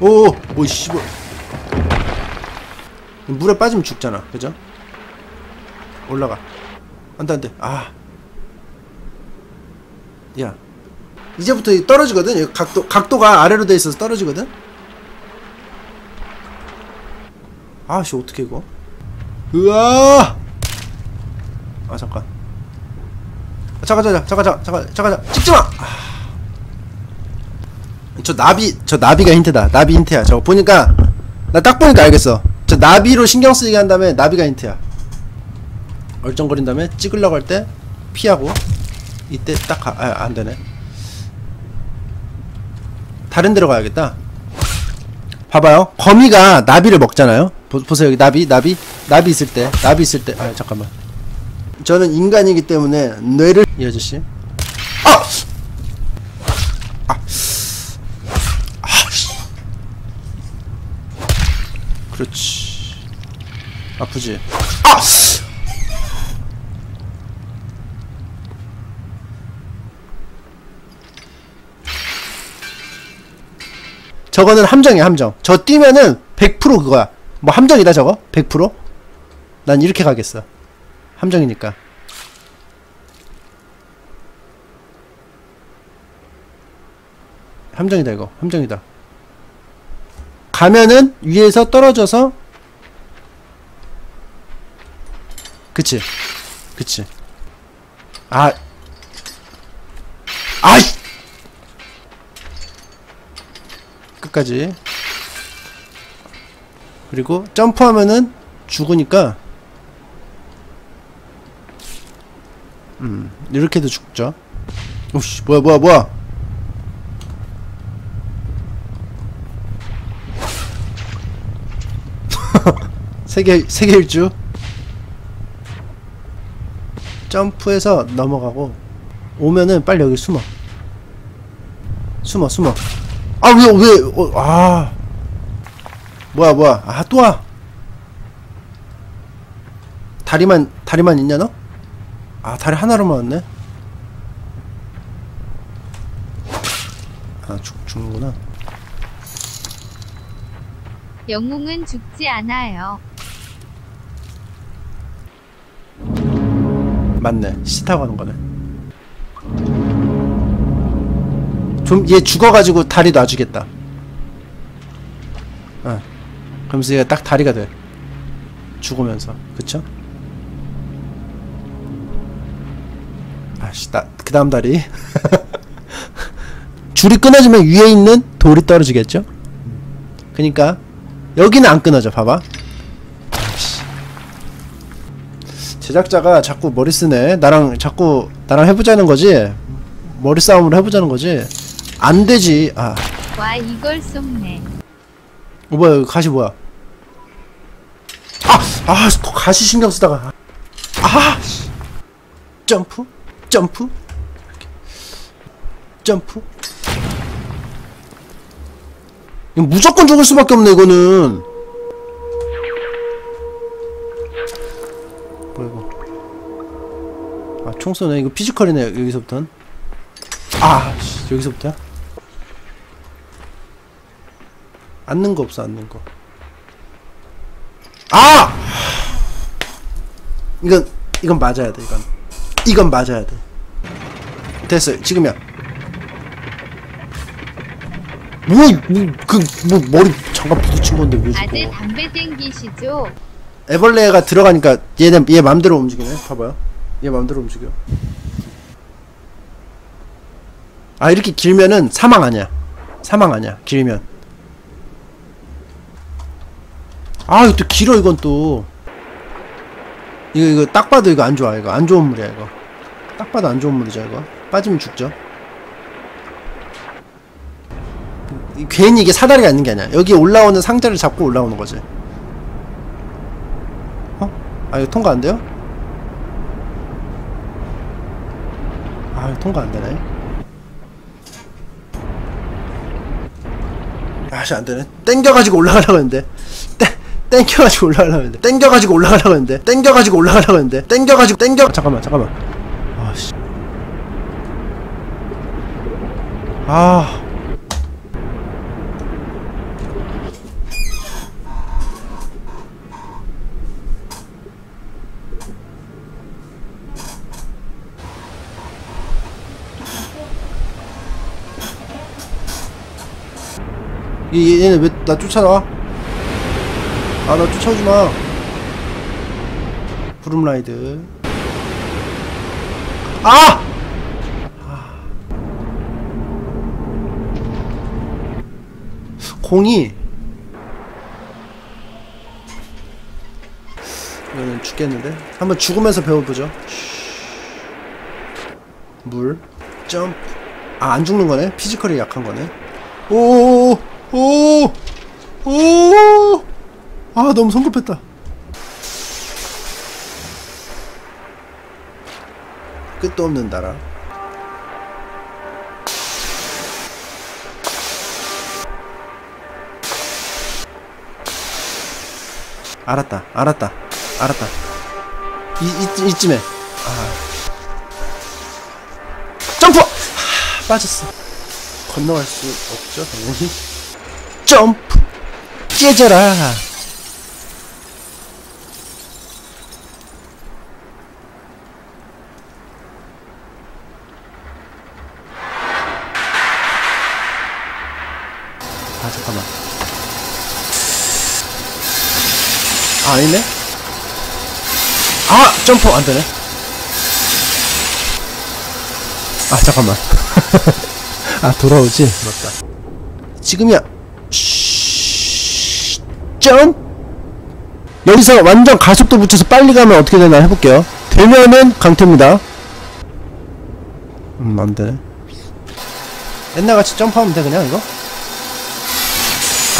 오, 오, 씨발. 물에 빠지면 죽잖아, 그죠? 올라가. 안 돼, 안 돼. 아. 야. 이제부터 이 떨어지거든? 여기 각도, 각도가 아래로 돼 있어서 떨어지거든? 아씨, 어떻게 이거? 으아! 아, 잠깐. 아, 잠깐, 잠깐, 잠깐, 잠깐, 잠깐, 잠깐, 찍지 마! 아. 저 나비 저 나비가 힌트다. 나비 힌트야. 저거 보니까 나 딱 보니까 알겠어. 저 나비로 신경 쓰이게 한 다음에 나비가 힌트야. 얼쩡거린 다음에 찍으려고 할 때 피하고 이때 딱 가, 아, 안 되네. 다른 데로 가야겠다. 봐봐요. 거미가 나비를 먹잖아요. 보, 보세요. 여기 나비 나비 나비 있을 때 나비 있을 때 아 잠깐만. 저는 인간이기 때문에 뇌를 이 아저씨. 아! 그렇지. 아프지? 아! 저거는 함정이야 함정. 저 뛰면은 100% 그거야. 뭐 함정이다 저거? 100%난 이렇게 가겠어. 함정이니까. 함정이다 이거. 함정이다 가면은 위에서 떨어져서 그치. 그치. 아. 아이! 끝까지. 그리고 점프하면은 죽으니까 음 이렇게도 죽죠. 오씨 뭐야 뭐야 뭐야 세계 세계 일주? 점프해서 넘어가고 오면은 빨리 여기 숨어. 숨어 숨어. 아 왜 왜아. 뭐야 뭐야. 아 또 와. 다리만 다리만 있냐 너? 아 다리 하나로만 왔네. 아 죽, 죽는구나. 영웅은 죽지 않아요. 맞네. 시 타고 가는 거네. 좀 얘 죽어가지고 다리 놔주겠다. 어. 그러면서 얘가 딱 다리가 돼. 죽으면서. 그쵸? 아씨 나그 다음 다리. 줄이 끊어지면 위에 있는 돌이 떨어지겠죠? 그니까 여기는 안 끊어져. 봐봐 제작자가 자꾸 머리 쓰네 나랑 자꾸 나랑 해보자는 거지 머리 싸움으로 해보자는 거지 안 되지 아 와 이걸 쏙네. 어, 뭐야 여기 가시 뭐야 아! 아 가시 신경 쓰다가 아! 씨. 점프 점프. 점프 이거 무조건 죽을 수밖에 없네 이거는 총 쏘네 이거 피지컬이네 여기서부터는. 아 씨, 여기서부터야? 앉는 거 없어 앉는 거. 아! 이건 이건 맞아야 돼 이건. 이건 맞아야 돼. 됐어 지금이야. 뭐뭐그뭐 머리 잠깐 부딪힌 건데 왜 아들 죽어 담배 땡기시죠? 애벌레가 들어가니까 얘는 얘 맘대로 움직이네. 봐봐요 얘 맘대로 움직여. 아 이렇게 길면은 사망 아니야. 사망 아니야 길면. 아 이거 또 길어 이건 또. 이거 이거 딱 봐도 이거 안 좋아 이거. 안 좋은 물이야 이거. 딱 봐도 안 좋은 물이죠 이거. 빠지면 죽죠. 이- 괜히 이게 사다리가 있는 게 아니야. 여기 올라오는 상자를 잡고 올라오는 거지. 어? 아 이거 통과 안 돼요? 아 통과 안 되네. 아씨 안 되네. 땡겨가지고 올라가려고 했는데. 땡 땡겨가지고 올라가려고 했는데. 땡겨가지고 올라가려고 했는데. 땡겨가지고 올라가려고 했는데. 땡겨가지고 땡겨. 잠깐만 잠깐만. 아씨. 아 얘, 얘네 왜 나 쫓아와? 아 나 쫓아오지 마. 구름라이드. 아! 공이 이거는 죽겠는데? 한번 죽으면서 배워보죠. 물, 점프. 아, 안 죽는 거네? 피지컬이 약한 거네? 오, 오, 오, 아, 너무 성급했다. 끝도 없는 나라. 알았다, 알았다, 알았다. 이, 이, 이쯤에. 아. 점프! 하, 빠졌어. 건너갈 수 없죠, 당연히. 점프! 깨져라! 아, 잠깐만. 아, 아니네? 아! 점프! 안 되네. 아, 잠깐만. 아, 돌아오지? 맞다. 지금이야. 쉬... 점! 여기서 완전 가속도 붙여서 빨리 가면 어떻게 되나 해볼게요. 되면은 강태입니다. 음, 안 되네. 옛날같이 점프하면 돼, 그냥 이거?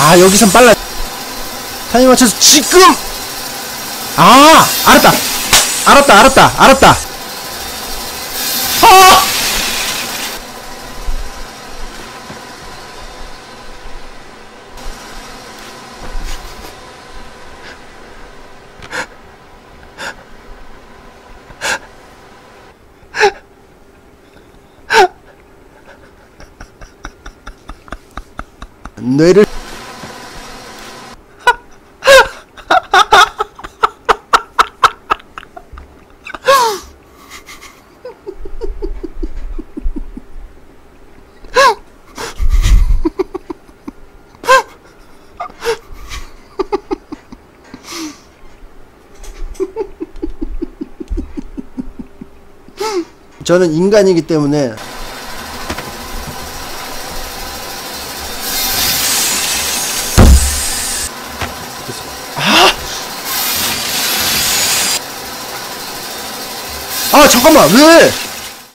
아, 여기선 빨라. 타이밍 맞춰서 지금! 아! 알았다! 알았다, 알았다, 알았다! 아! 뇌를 저는 인간이기 때문에 아 잠깐만. 왜